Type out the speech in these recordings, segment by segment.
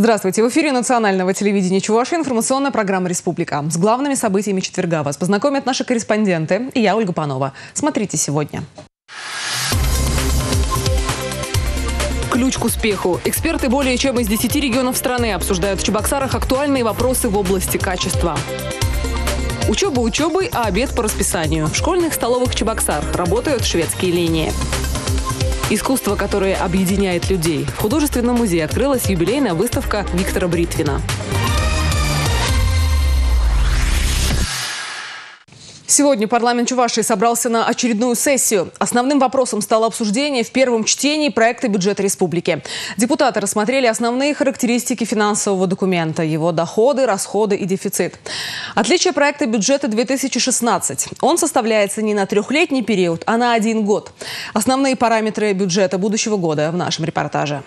Здравствуйте. В эфире национального телевидения Чуваши информационная программа «Республика». С главными событиями четверга вас познакомят наши корреспонденты и я, Ольга Панова. Смотрите сегодня. Ключ к успеху. Эксперты более чем из 10 регионов страны обсуждают в Чебоксарах актуальные вопросы в области качества. Учеба учебой, а обед по расписанию. В школьных столовых Чебоксар работают шведские линии. Искусство, которое объединяет людей. В художественном музее открылась юбилейная выставка Виктора Бритвина. Сегодня парламент Чувашии собрался на очередную сессию. Основным вопросом стало обсуждение в первом чтении проекта бюджета республики. Депутаты рассмотрели основные характеристики финансового документа, его доходы, расходы и дефицит. Отличие проекта бюджета 2016. Он составляется не на трехлетний период, а на один год. Основные параметры бюджета будущего года в нашем репортаже.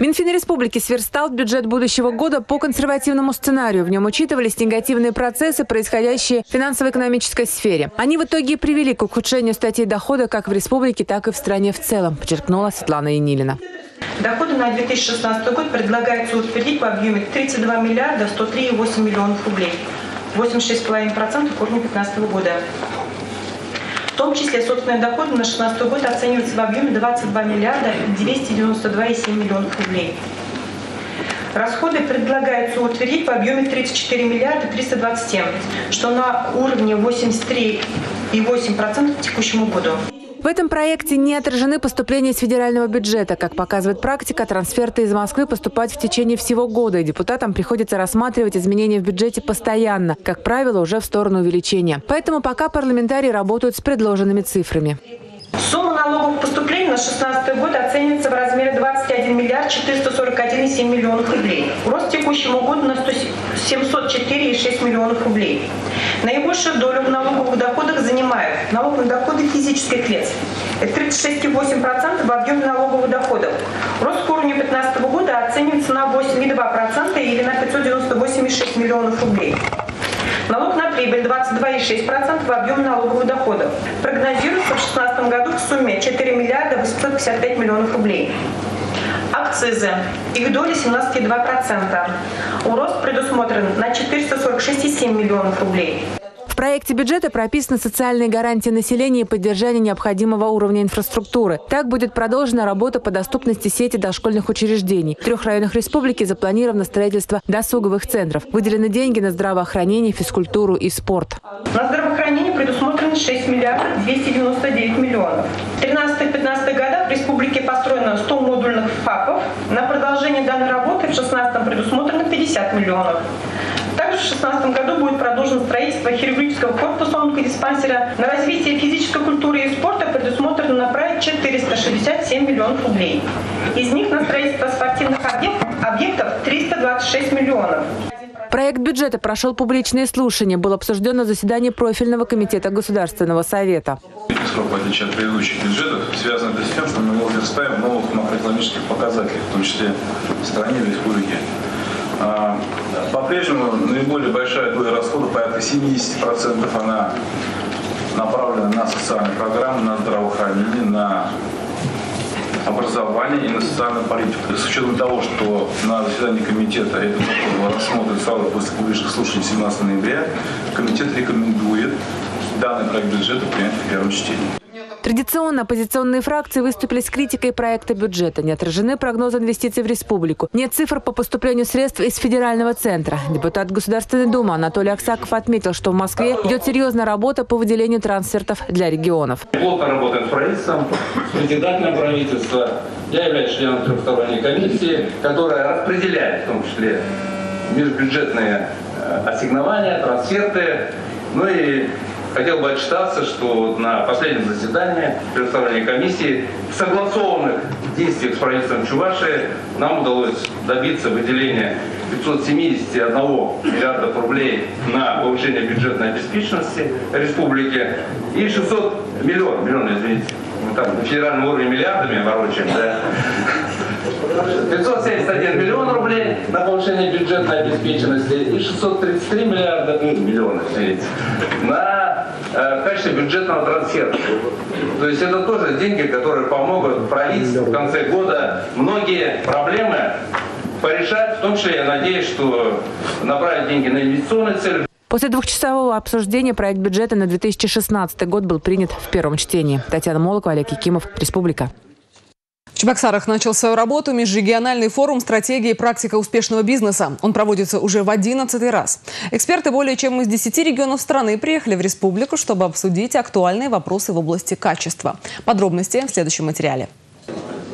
Минфин Республики сверстал бюджет будущего года по консервативному сценарию. В нем учитывались негативные процессы, происходящие в финансово-экономической сфере. Они в итоге привели к ухудшению статей дохода как в республике, так и в стране в целом, подчеркнула Светлана Енилина. Доходы на 2016 год предлагается утвердить в объеме 32 миллиарда 103,8 миллионов рублей, 86,5% к уровню 2015 года. В том числе собственные доходы на 2016 год оцениваются в объеме 22 миллиарда 292,7 миллионов рублей. Расходы предлагается утвердить в объеме 34 миллиарда 327, что на уровне 83,8% к текущему году. В этом проекте не отражены поступления из федерального бюджета. Как показывает практика, трансферты из Москвы поступают в течение всего года, и депутатам приходится рассматривать изменения в бюджете постоянно, как правило, уже в сторону увеличения. Поэтому пока парламентарии работают с предложенными цифрами. Сумма налоговых поступлений на 2016 год оценивается в размере 21 миллиард 441,7 миллионов рублей. Рост текущему году на 704,6 миллионов рублей. Наибольшую долю в налоговых доходах занимают налог на доходы физических лиц. Это 36,8% в объеме налоговых доходов. Рост к уровню 2015 года оценивается на 8,2% или на 598,6 миллионов рублей. Налог на прибыль 22,6% в объеме налоговых доходов. Прогнозируется в 2016 году в сумме 4 миллиарда 855 миллионов рублей. Акцизы. Их доля 17,2%. Рост предусмотрен на 446,7 миллионов рублей. Проекте бюджета прописаны социальные гарантии населения и поддержание необходимого уровня инфраструктуры. Так будет продолжена работа по доступности сети дошкольных учреждений. В трех районах республики запланировано строительство досуговых центров. Выделены деньги на здравоохранение, физкультуру и спорт. На здравоохранение предусмотрено 6 миллиардов 299 миллионов. В 13-15 годах в республике построено 100 модульных ФАПов. На продолжение данной работы в 16 предусмотрено 50 миллионов. Также в 2016 году будет продолжено строительство хирургического корпуса онкодиспансера. На развитие физической культуры и спорта предусмотрено направить 467 миллионов рублей. Из них на строительство спортивных объектов 326 миллионов. Проект бюджета прошел публичные слушания. Был обсужден на заседании профильного комитета Государственного совета. Срок, в отличие от предыдущих бюджетов, связано это с тем, что мы возрастаем новых макроэкономических показателей, в том числе в стране, в республике. А, по-прежнему наиболее большая доля расходов, порядка 70% она направлена на социальные программы, на здравоохранение, на образование и на социальную политику. С учетом того, что на заседании комитета это был рассмотрен сразу после публичных слушаний 17 ноября, комитет рекомендует данный проект бюджета принять в первом чтении. Традиционно оппозиционные фракции выступили с критикой проекта бюджета. Не отражены прогнозы инвестиций в республику. Нет цифр по поступлению средств из федерального центра. Депутат Государственной Думы Анатолий Аксаков отметил, что в Москве идет серьезная работа по выделению трансфертов для регионов. Плотно работаем с правительством, с председателем правительства. Я являюсь членом трехсторонней комиссии, которая распределяет в том числе межбюджетные э, ассигнования, трансферты, ну и Хотел бы отчитаться, что на последнем заседании представления комиссии согласованных действиях с правительством Чувашии нам удалось добиться выделения 571 миллиарда рублей на повышение бюджетной обеспеченности республики и 600 миллионов, миллионов, извините, там на федеральном уровне миллиардами ворочаем, да, 571 миллион рублей на повышение бюджетной обеспеченности и 633 миллиарда, ну, миллиона, извините, на, э, в качестве бюджетного трансфера. То есть это тоже деньги, которые помогут правительству в конце года многие проблемы порешать. В том числе я надеюсь, что направить деньги на инвестиционные цели. После двухчасового обсуждения проект бюджета на 2016 год был принят в первом чтении. Татьяна Молокова, Олег Якимов, Республика. Чебоксарах начал свою работу межрегиональный форум «Стратегия и практика успешного бизнеса». Он проводится уже в 11 раз. Эксперты более чем из 10 регионов страны приехали в республику, чтобы обсудить актуальные вопросы в области качества. Подробности в следующем материале.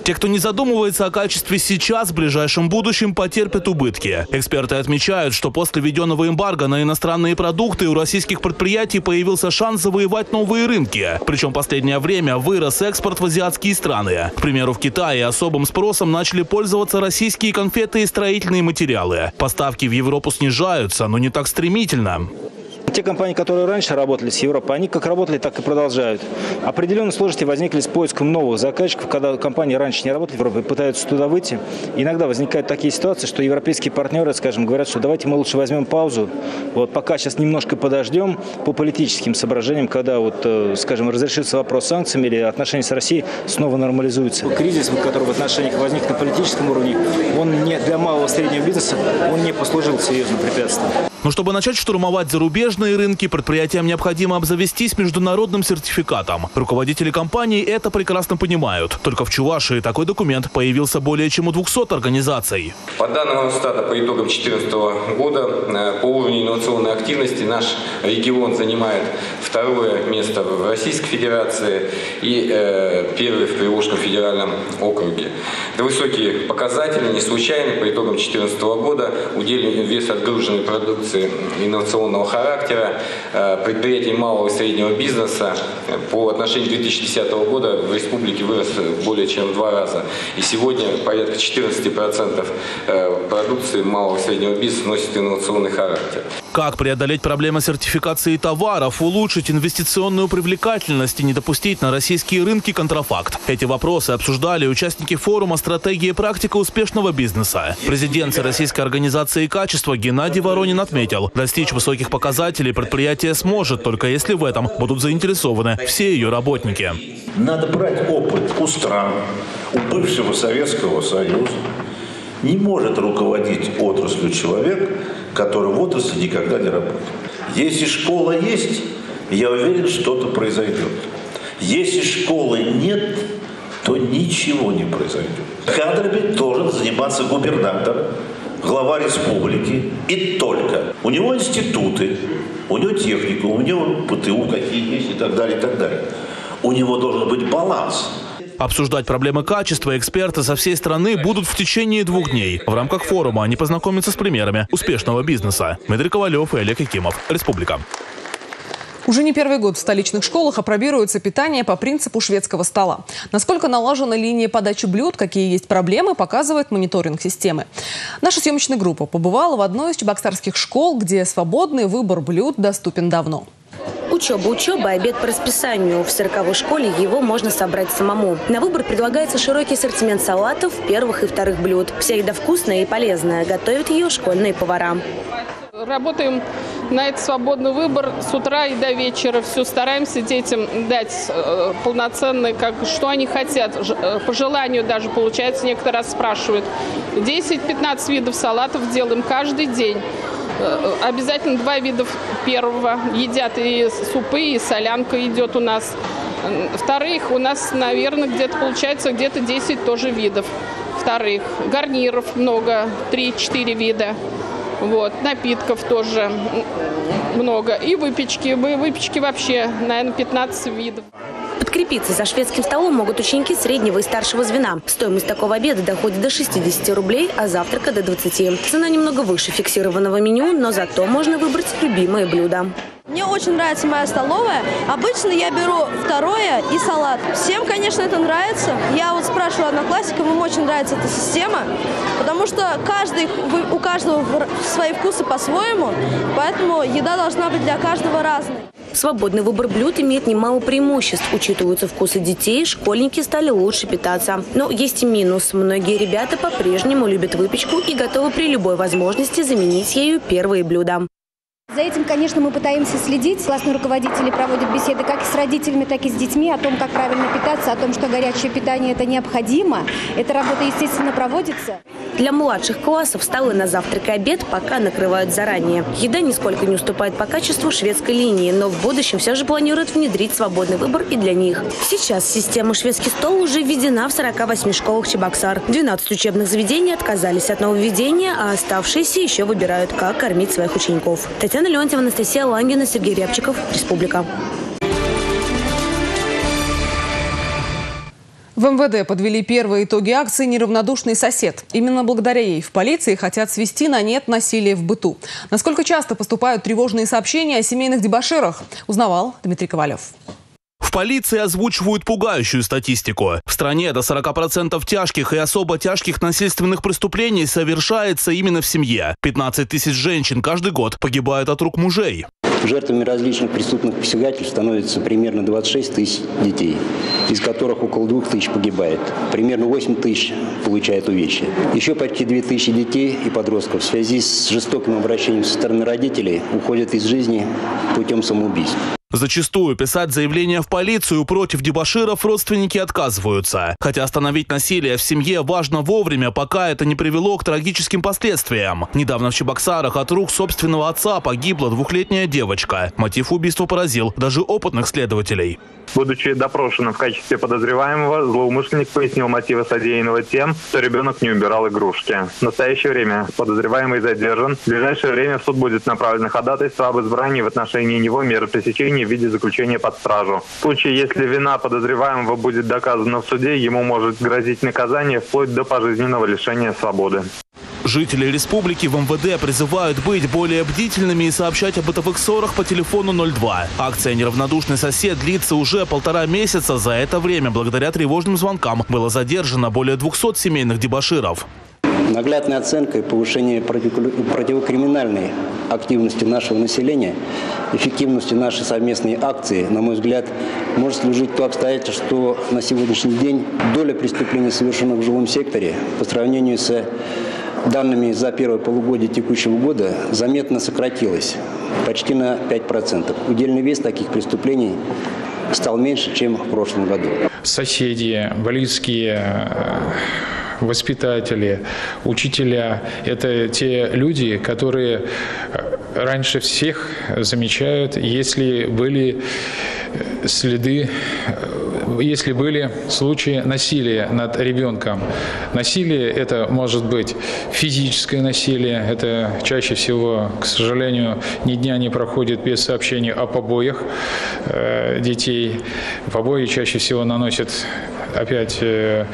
Те, кто не задумывается о качестве сейчас, в ближайшем будущем потерпят убытки. Эксперты отмечают, что после введенного эмбарго на иностранные продукты у российских предприятий появился шанс завоевать новые рынки. Причем последнее время вырос экспорт в азиатские страны. К примеру, в Китае особым спросом начали пользоваться российские конфеты и строительные материалы. Поставки в Европу снижаются, но не так стремительно. Те компании, которые раньше работали с Европой, они как работали, так и продолжают. Определенные сложности возникли с поиском новых заказчиков, когда компании раньше не работали в Европе, пытаются туда выйти. Иногда возникают такие ситуации, что европейские партнеры, скажем, говорят, что давайте мы лучше возьмем паузу, вот пока сейчас немножко подождем по политическим соображениям, когда вот, э, скажем, разрешится вопрос с санкциями или отношения с Россией снова нормализуются. Кризис, который в отношениях возник на политическом уровне, он не для малого и среднего бизнеса, он не послужил серьезным препятствием. Но чтобы начать штурмовать зарубежные рынки, предприятиям необходимо обзавестись международным сертификатом. Руководители компаний это прекрасно понимают. Только в Чувашии такой документ появился более чем у 200 организаций. По данным Стата по итогам 2014 года э, по уровню инновационной активности наш регион занимает второе место в Российской Федерации и э, первое в Приволжском федеральном округе. Это высокие показатели, не случайно по итогам 2014 года удельный вес отгруженной продукции продукции инновационного характера, э, предприятий малого и среднего бизнеса по отношению 2010 года в республике вырос более чем в два раза. И сегодня порядка 14% э, продукции малого и среднего бизнеса носит инновационный характер. Как преодолеть проблемы сертификации товаров, улучшить инвестиционную привлекательность и не допустить на российские рынки контрафакт? Эти вопросы обсуждали участники форума «Стратегия и практика успешного бизнеса». Президент Российской организации качества Геннадий Воронин отметил, достичь высоких показателей предприятие сможет, только если в этом будут заинтересованы все ее работники. Надо брать опыт у стран, у бывшего Советского Союза. Не может руководить отраслью человек, который в отрасли никогда не работал. Если школа есть, я уверен, что-то произойдет. Если школы нет, то ничего не произойдет. Кадрами должен заниматься губернатор, глава республики и только. У него институты, у него техника, у него ПТУ какие есть и так далее, и так далее. У него должен быть баланс. Обсуждать проблемы качества эксперты со всей страны будут в течение двух дней. В рамках форума они познакомятся с примерами успешного бизнеса. Дмитрий Ковалев и Олег Якимов. Республика. Уже не первый год в столичных школах опробируется питание по принципу шведского стола. Насколько налажена линия подачи блюд, какие есть проблемы, показывает мониторинг системы. Наша съемочная группа побывала в одной из чебоксарских школ, где свободный выбор блюд доступен давно. Учеба, учеба, обед по расписанию. В сороковой школе его можно собрать самому. На выбор предлагается широкий ассортимент салатов, первых и вторых блюд. Вся еда вкусная и полезная. Готовят ее школьные повара. Работаем на этот свободный выбор с утра и до вечера. Все стараемся детям дать э, полноценный, как, что они хотят. Э, по желанию даже получается, некоторые раз спрашивают. 10-15 видов салатов делаем каждый день. Э, обязательно два вида первого едят. И супы, и солянка идет у нас. Вторых у нас, наверное, где-то получается где-то 10 тоже видов. Вторых. Гарниров много, 3-4 вида. Вот, напитков тоже много. И выпечки. Выпечки вообще, наверное, 15 видов. Подкрепиться за шведским столом могут ученики среднего и старшего звена. Стоимость такого обеда доходит до 60 рублей, а завтрака до 20. Цена немного выше фиксированного меню, но зато можно выбрать любимые блюда. Мне очень нравится моя столовая. Обычно я беру второе и салат. Всем, конечно, это нравится. Я вот спрашиваю одноклассников, им очень нравится эта система, потому что каждый, у каждого свои вкусы по-своему, поэтому еда должна быть для каждого разной. Свободный выбор блюд имеет немало преимуществ. Учитываются вкусы детей, школьники стали лучше питаться. Но есть и минус. Многие ребята по-прежнему любят выпечку и готовы при любой возможности заменить ею первые блюда. За этим, конечно, мы пытаемся следить. Классные руководители проводят беседы как с родителями, так и с детьми о том, как правильно питаться, о том, что горячее питание – это необходимо. Эта работа, естественно, проводится. Для младших классов столы на завтрак и обед пока накрывают заранее. Еда нисколько не уступает по качеству шведской линии, но в будущем все же планируют внедрить свободный выбор и для них. Сейчас система «Шведский стол» уже введена в 48 школах Чебоксар. 12 учебных заведений отказались от нововведения, а оставшиеся еще выбирают, как кормить своих учеников. Татьяна Леонтьева, Анастасия Лангина, Сергей Рябчиков. Республика. В МВД подвели первые итоги акции «Неравнодушный сосед». Именно благодаря ей в полиции хотят свести на нет насилие в быту. Насколько часто поступают тревожные сообщения о семейных дебоширах, узнавал Дмитрий Ковалев. В полиции озвучивают пугающую статистику. В стране до 40% тяжких и особо тяжких насильственных преступлений совершается именно в семье. 15 тысяч женщин каждый год погибают от рук мужей. Жертвами различных преступных посягательств становится примерно 26 тысяч детей, из которых около 2 тысяч погибает. Примерно 8 тысяч получают увечья. Еще почти 2 тысячи детей и подростков в связи с жестоким обращением со стороны родителей уходят из жизни путем самоубийств. Зачастую писать заявление в полицию против дебаширов родственники отказываются. Хотя остановить насилие в семье важно вовремя, пока это не привело к трагическим последствиям. Недавно в Чебоксарах от рук собственного отца погибла двухлетняя девочка. Мотив убийства поразил даже опытных следователей. Будучи допрошенным в качестве подозреваемого, злоумышленник пояснил мотивы содеянного тем, что ребенок не убирал игрушки. В настоящее время подозреваемый задержан. В ближайшее время в суд будет направлено ходатайство об избрании в отношении него меры пресечения в виде заключения под стражу. В случае, если вина подозреваемого будет доказана в суде, ему может грозить наказание вплоть до пожизненного лишения свободы. Жители республики в МВД призывают быть более бдительными и сообщать о бытовых ссорах по телефону 02. Акция «Неравнодушный сосед» длится уже полтора месяца. За это время, благодаря тревожным звонкам, было задержано более 200 семейных дебаширов. Наглядной оценкой повышения противокриминальной активности нашего населения, эффективности нашей совместной акции, на мой взгляд, может служить то обстоятельство, что на сегодняшний день доля преступлений, совершенных в жилом секторе, по сравнению с данными за первое полугодие текущего года заметно сократилась, почти на 5%. Удельный вес таких преступлений стал меньше, чем в прошлом году. Соседи, близкие, воспитатели, учителя – это те люди, которые раньше всех замечают, если были следы если были случаи насилия над ребенком. Насилие это может быть физическое насилие, это чаще всего, к сожалению, ни дня не проходит без сообщений о побоях э, детей. Побои чаще всего наносят опять э,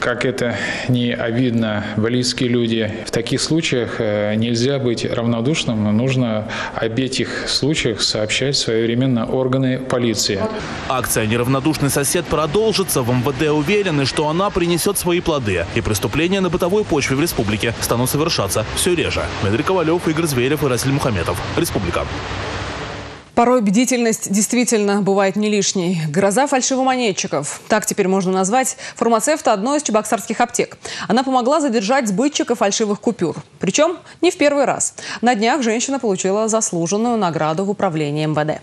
как это не обидно, близкие люди. В таких случаях э, нельзя быть равнодушным, нужно об этих случаях сообщать своевременно органы полиции. Акция «Неравнодушный сосед» продолжится. В МВД уверены, что она принесет свои плоды. И преступления на бытовой почве в республике станут совершаться все реже. Дмитрий Ковалев, Игорь Зверев и Расиль Мухаметов. Республика. Порой бдительность действительно бывает не лишней. Гроза фальшивомонетчиков. Так теперь можно назвать фармацевта одной из чебоксарских аптек. Она помогла задержать сбытчика фальшивых купюр. Причем не в первый раз. На днях женщина получила заслуженную награду в управлении МВД.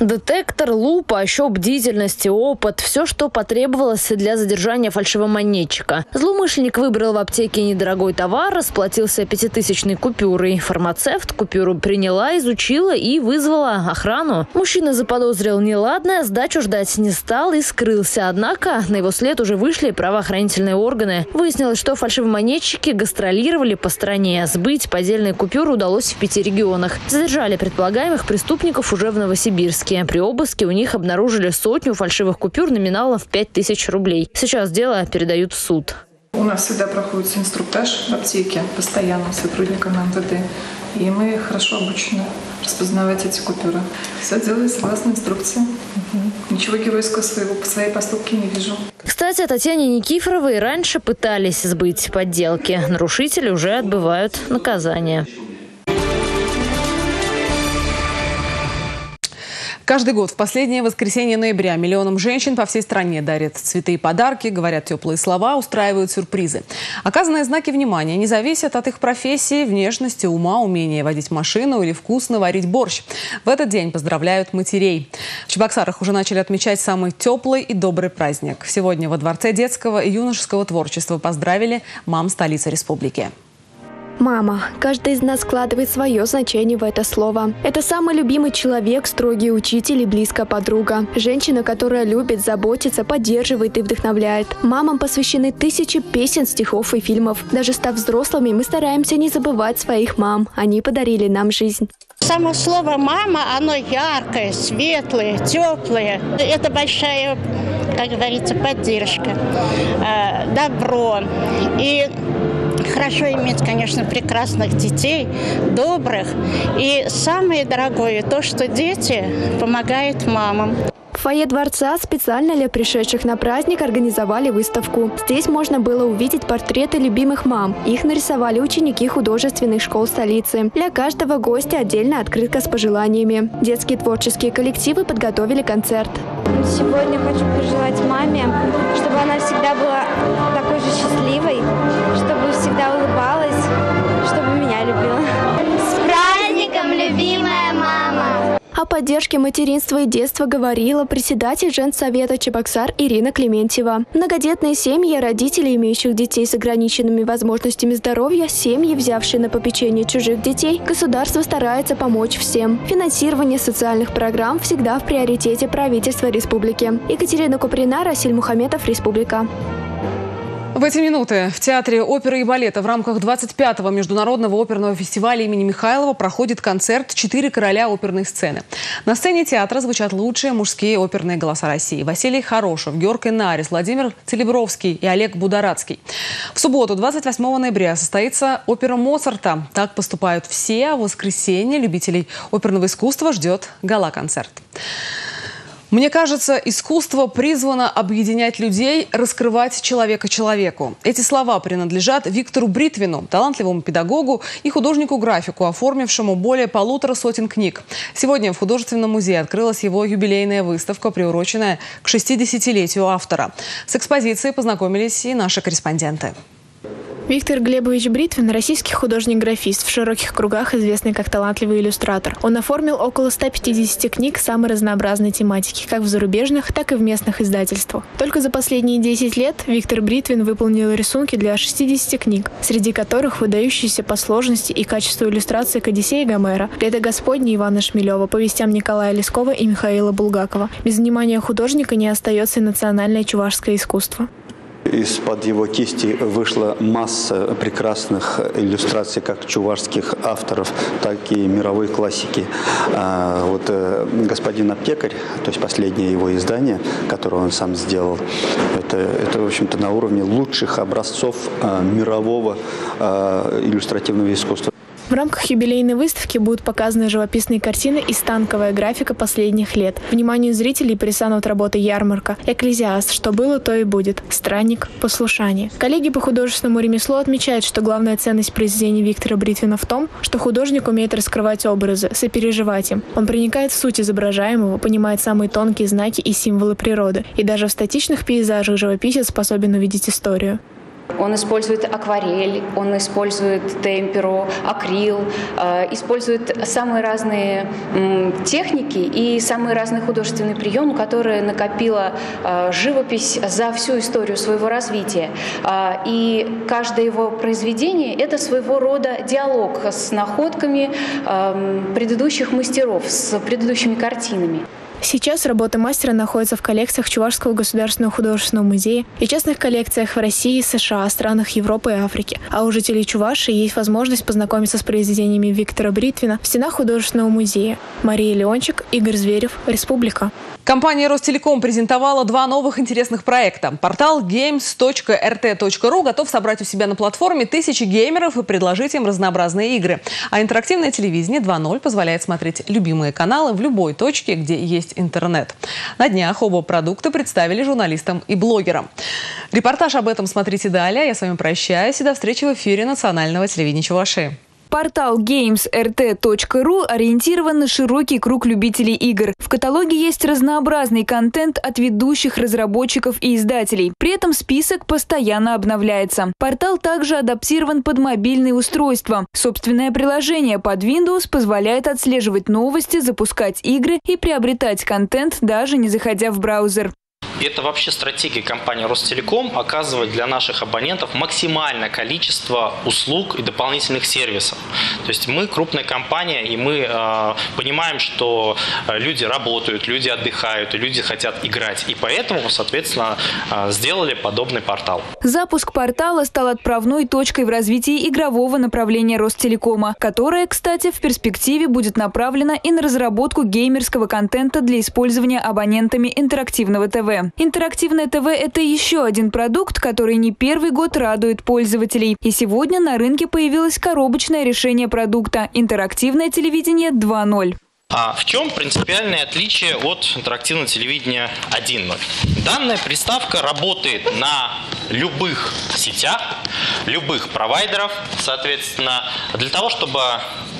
Детектор, лупа, а еще бдительность и опыт – все, что потребовалось для задержания фальшивомонетчика. Злоумышленник выбрал в аптеке недорогой товар, расплатился пятитысячной купюрой. Фармацевт купюру приняла, изучила и вызвала охрану. Мужчина заподозрил неладное, сдачу ждать не стал и скрылся. Однако на его след уже вышли правоохранительные органы. Выяснилось, что фальшивомонетчики гастролировали по стране. Сбыть поддельные купюры удалось в пяти регионах. Задержали предполагаемых преступников уже в Новосибирске обыске. При обыске у них обнаружили сотню фальшивых купюр номиналом в 5000 рублей. Сейчас дело передают в суд. У нас всегда проходит инструктаж в аптеке постоянно сотрудникам МВД. И мы хорошо обучены распознавать эти купюры. Все делаю согласно инструкции. Угу. Ничего геройского своего по своей поступке не вижу. Кстати, Татьяне Никифоровой раньше пытались сбыть подделки. Нарушители уже отбывают наказание. Каждый год в последнее воскресенье ноября миллионам женщин по всей стране дарят цветы и подарки, говорят теплые слова, устраивают сюрпризы. Оказанные знаки внимания не зависят от их профессии, внешности, ума, умения водить машину или вкусно варить борщ. В этот день поздравляют матерей. В Чебоксарах уже начали отмечать самый теплый и добрый праздник. Сегодня во Дворце детского и юношеского творчества поздравили мам столицы республики. Мама. Каждый из нас складывает свое значение в это слово. Это самый любимый человек, строгий учитель и близкая подруга. Женщина, которая любит, заботится, поддерживает и вдохновляет. Мамам посвящены тысячи песен, стихов и фильмов. Даже став взрослыми, мы стараемся не забывать своих мам. Они подарили нам жизнь. Само слово «мама», оно яркое, светлое, теплое. Это большая, как говорится, поддержка, э, добро. И Хорошо иметь, конечно, прекрасных детей, добрых. И самое дорогое то, что дети помогают мамам. В фойе дворца специально для пришедших на праздник организовали выставку. Здесь можно было увидеть портреты любимых мам. Их нарисовали ученики художественных школ столицы. Для каждого гостя отдельно открытка с пожеланиями. Детские творческие коллективы подготовили концерт. Сегодня хочу пожелать маме, чтобы она всегда была такой же счастливой, чтобы О поддержке материнства и детства говорила председатель Женсовета Чебоксар Ирина Клементьева. Многодетные семьи, родители, имеющих детей с ограниченными возможностями здоровья, семьи, взявшие на попечение чужих детей, государство старается помочь всем. Финансирование социальных программ всегда в приоритете правительства республики. Екатерина Куприна, Расиль Мухаметов, Республика. В эти минуты в Театре оперы и балета в рамках 25-го Международного оперного фестиваля имени Михайлова проходит концерт «Четыре короля оперной сцены». На сцене театра звучат лучшие мужские оперные голоса России. Василий Хорошев, Георг Инарис, Владимир Целебровский и Олег Бударацкий. В субботу, 28 ноября, состоится опера Моцарта. Так поступают все, а в воскресенье любителей оперного искусства ждет гала-концерт. Мне кажется, искусство призвано объединять людей, раскрывать человека человеку. Эти слова принадлежат Виктору Бритвину, талантливому педагогу и художнику-графику, оформившему более полутора сотен книг. Сегодня в художественном музее открылась его юбилейная выставка, приуроченная к 60-летию автора. С экспозицией познакомились и наши корреспонденты. Виктор Глебович Бритвин – российский художник-графист, в широких кругах известный как талантливый иллюстратор. Он оформил около 150 книг самой разнообразной тематики, как в зарубежных, так и в местных издательствах. Только за последние 10 лет Виктор Бритвин выполнил рисунки для 60 книг, среди которых выдающиеся по сложности и качеству иллюстрации к Одиссее Гомера, Лето Господне Ивана Шмелева, повестям Николая Лескова и Михаила Булгакова. Без внимания художника не остается и национальное чувашское искусство. Из-под его кисти вышла масса прекрасных иллюстраций как чувашских авторов, так и мировой классики. А вот э, «Господин аптекарь», то есть последнее его издание, которое он сам сделал, это, это в общем-то, на уровне лучших образцов э, мирового э, иллюстративного искусства. В рамках юбилейной выставки будут показаны живописные картины и станковая графика последних лет. Вниманию зрителей присанут работы «Ярмарка», «Экклезиаст», «Что было, то и будет», «Странник», «Послушание». Коллеги по художественному ремеслу отмечают, что главная ценность произведений Виктора Бритвина в том, что художник умеет раскрывать образы, сопереживать им. Он проникает в суть изображаемого, понимает самые тонкие знаки и символы природы. И даже в статичных пейзажах живописец способен увидеть историю. Он использует акварель, он использует темперу, акрил, э, использует самые разные техники и самые разные художественные приемы, которые накопила э, живопись за всю историю своего развития. Э, и каждое его произведение – это своего рода диалог с находками эм, предыдущих мастеров, с предыдущими картинами. Сейчас работы мастера находятся в коллекциях Чувашского государственного художественного музея и частных коллекциях в России, США, странах Европы и Африки. А у жителей Чувашии есть возможность познакомиться с произведениями Виктора Бритвина в стенах художественного музея. Мария Леончик, Игорь Зверев, Республика. Компания Ростелеком презентовала два новых интересных проекта. Портал games.rt.ru готов собрать у себя на платформе тысячи геймеров и предложить им разнообразные игры. А интерактивное телевидение 2.0 позволяет смотреть любимые каналы в любой точке, где есть интернет. На днях оба продукта представили журналистам и блогерам. Репортаж об этом смотрите далее. Я с вами прощаюсь и до встречи в эфире национального телевидения Чувашии. Портал gamesrt.ru ориентирован на широкий круг любителей игр. В каталоге есть разнообразный контент от ведущих разработчиков и издателей. При этом список постоянно обновляется. Портал также адаптирован под мобильные устройства. Собственное приложение под Windows позволяет отслеживать новости, запускать игры и приобретать контент, даже не заходя в браузер. Это вообще стратегия компании Ростелеком оказывать для наших абонентов максимальное количество услуг и дополнительных сервисов. То есть мы крупная компания, и мы э, понимаем, что э, люди работают, люди отдыхают, и люди хотят играть. И поэтому, соответственно, э, сделали подобный портал. Запуск портала стал отправной точкой в развитии игрового направления Ростелекома, которое, кстати, в перспективе будет направлено и на разработку геймерского контента для использования абонентами интерактивного ТВ. Интерактивное ТВ – это еще один продукт, который не первый год радует пользователей. И сегодня на рынке появилось коробочное решение продукта – интерактивное телевидение 2.0. А в чем принципиальное отличие от интерактивного телевидения 1.0? Данная приставка работает на любых сетях, любых провайдеров, соответственно, для того, чтобы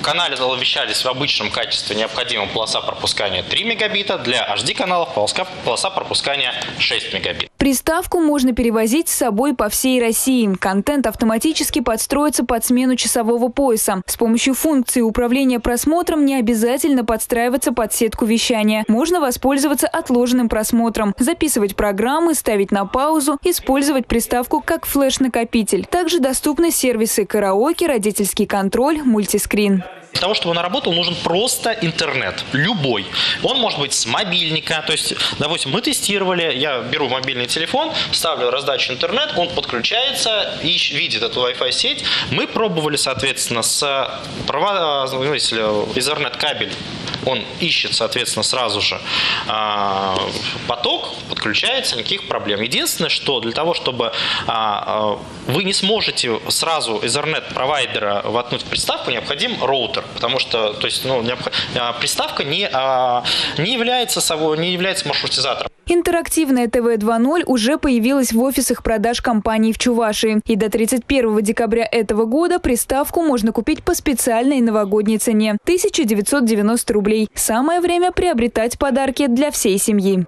канале вещались в обычном качестве, необходима полоса пропускания 3 мегабита, для HD-каналов полоса, полоса пропускания 6 мегабит. Приставку можно перевозить с собой по всей России. Контент автоматически подстроится под смену часового пояса. С помощью функции управления просмотром не обязательно подстраиваться под сетку вещания. Можно воспользоваться отложенным просмотром, записывать программы, ставить на паузу, использовать приставку как флеш-накопитель. Также доступны сервисы караоке, родительский контроль, мультискрин. Для того, чтобы он работал, нужен просто интернет. Любой. Он может быть с мобильника. То есть, допустим, мы тестировали, я беру мобильный телефон, ставлю раздачу интернет, он подключается, и видит эту Wi-Fi сеть. Мы пробовали, соответственно, с права, ну, если Ethernet кабель он ищет, соответственно, сразу же а, поток, подключается, никаких проблем. Единственное, что для того, чтобы а, а, вы не сможете сразу Ethernet-провайдера воткнуть в приставку, необходим роутер, потому что то есть, ну, приставка не, не, является собой, не является маршрутизатором. Интерактивное ТВ 2.0 уже появилась в офисах продаж компаний в Чувашии. И до 31 декабря этого года приставку можно купить по специальной новогодней цене – 1990 рублей. Самое время приобретать подарки для всей семьи.